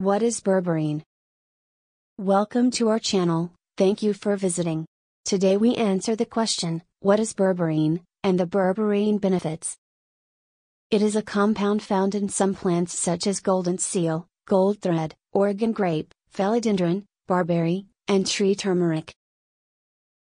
What is berberine? Welcome to our channel, thank you for visiting. Today we answer the question, what is berberine, and the berberine benefits. It is a compound found in some plants such as golden seal, gold thread, Oregon grape, phellodendron, barberry, and tree turmeric.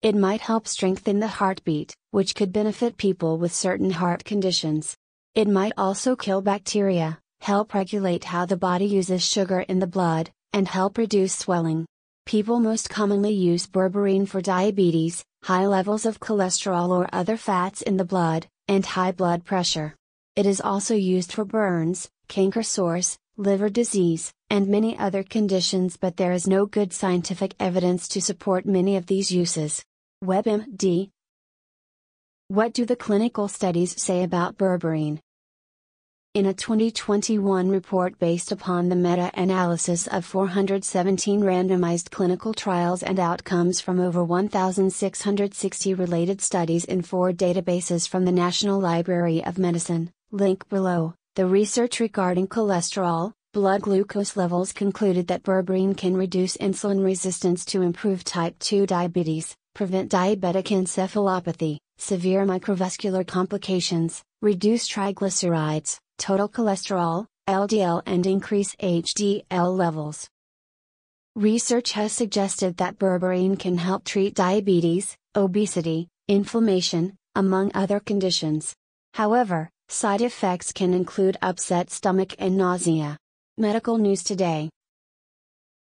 It might help strengthen the heartbeat, which could benefit people with certain heart conditions. It might also kill bacteria, help regulate how the body uses sugar in the blood, and help reduce swelling. People most commonly use berberine for diabetes, high levels of cholesterol or other fats in the blood, and high blood pressure. It is also used for burns, canker sores, liver disease, and many other conditions, but there is no good scientific evidence to support many of these uses. WebMD What do the clinical studies say about berberine? In a 2021 report based upon the meta analysis of 417 randomized clinical trials and outcomes from over 1,660 related studies in four databases from the National Library of Medicine, link below, the research regarding cholesterol, blood glucose levels concluded that berberine can reduce insulin resistance to improve type 2 diabetes, prevent diabetic encephalopathy, severe microvascular complications, reduce triglycerides, total cholesterol, LDL, and increase HDL levels. Research has suggested that berberine can help treat diabetes, obesity, inflammation, among other conditions. However, side effects can include upset stomach and nausea. Medical News Today.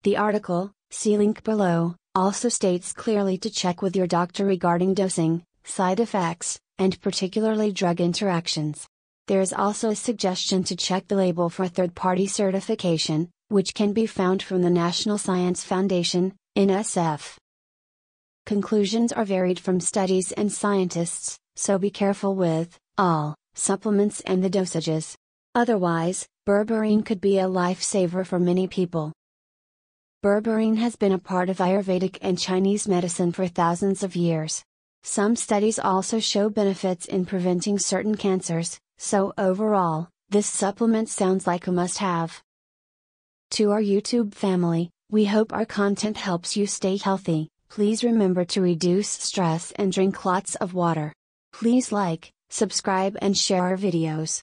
The article, see link below, also states clearly to check with your doctor regarding dosing, side effects, and particularly drug interactions. There is also a suggestion to check the label for third party certification, which can be found from the National Science Foundation, NSF. Conclusions are varied from studies and scientists, so be careful with all supplements and the dosages. Otherwise, berberine could be a lifesaver for many people. Berberine has been a part of Ayurvedic and Chinese medicine for thousands of years. Some studies also show benefits in preventing certain cancers, so overall, this supplement sounds like a must have. To our YouTube family, we hope our content helps you stay healthy. Please remember to reduce stress and drink lots of water. Please like, subscribe, and share our videos.